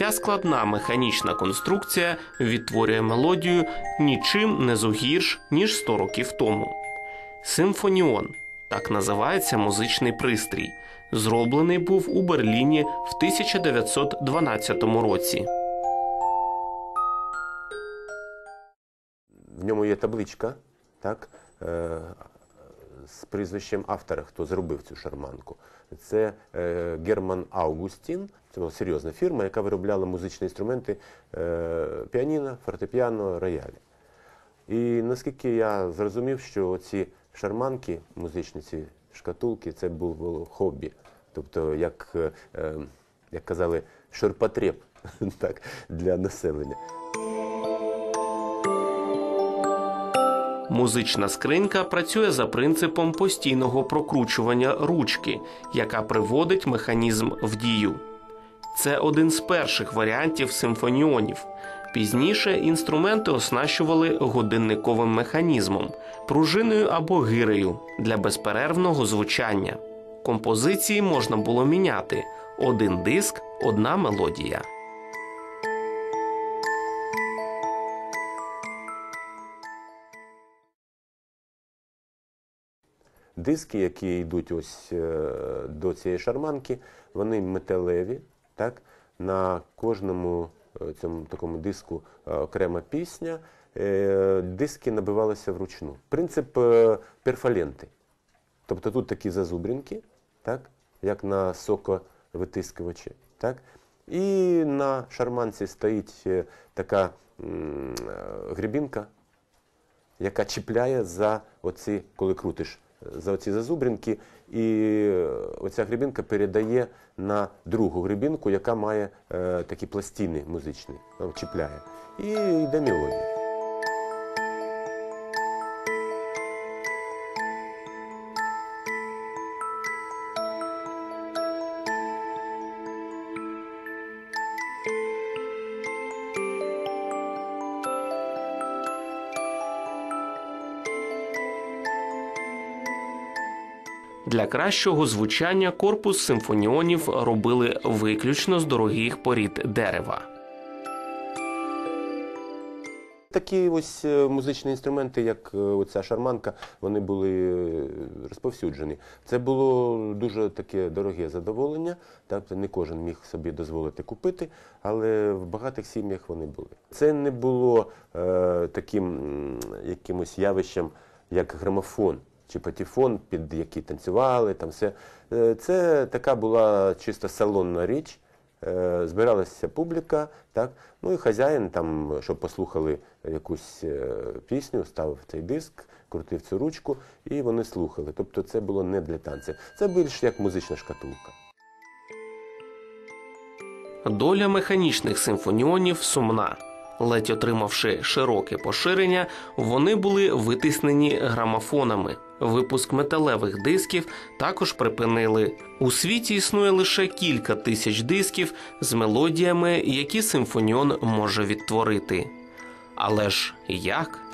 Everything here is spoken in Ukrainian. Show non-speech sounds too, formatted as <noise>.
Ця складна механічна конструкція відтворює мелодію нічим не зугірш, ніж 100 років тому. Симфоніон так називається музичний пристрій. Зроблений був у Берліні в 1912 році. В ньому є табличка, так, е, з прізвищем автора, хто зробив цю шарманку. Це е, Герман Аугустін. Це була серйозна фірма, яка виробляла музичні інструменти е, піаніно, фортепіано, роялі. І наскільки я зрозумів, що ці шарманки, музичні ці шкатулки, це було хобі. Тобто, як, е, як казали, ширпотреб <laughs> для населення. Музична скринька працює за принципом постійного прокручування ручки, яка приводить механізм в дію. Це один з перших варіантів симфоніонів. Пізніше інструменти оснащували годинниковим механізмом, пружиною або гирею для безперервного звучання. Композиції можна було міняти: один диск, одна мелодія. Диски, які йдуть ось е, до цієї шарманки, вони металеві. Так? На кожному е, цьому такому диску е, окрема пісня. Диски набивалися вручну. Принцип перфаленти. Тобто тут такі зазубринки, так? як на соковитискувачі. Так? І на шарманці стоїть така м, грібінка, яка чіпляє за оці, коли крутиш, за оці зазубрінки, і е, оця грибінка передає на другу грибінку, яка має е, такі пластини музичні, чіпляє. І йде мелодія. Для кращого звучання корпус симфоніонів робили виключно з дорогих порід дерева. Такі ось е, музичні інструменти, як е, оця шарманка, вони були е, розповсюджені. Це було дуже таке дороге задоволення. Так, не кожен міг собі дозволити купити, але в багатих сім'ях вони були. Це не було е, таким якимось явищем, як грамофон чи патефон, під який танцювали. Там все. Е, Це така була чисто салонна річ. Е, Збиралася публіка, так? ну і хазяїн, там, щоб послухали якусь е, пісню, ставив цей диск, крутив цю ручку, і вони слухали. Тобто це було не для танців. Це більш як музична шкатулка. Доля механічних симфоніонів сумна. Ледь отримавши широке поширення, вони були витиснені грамофонами. Випуск металевих дисків також припинили. У світі існує лише кілька тисяч дисків з мелодіями, які симфоніон може відтворити. Але ж як?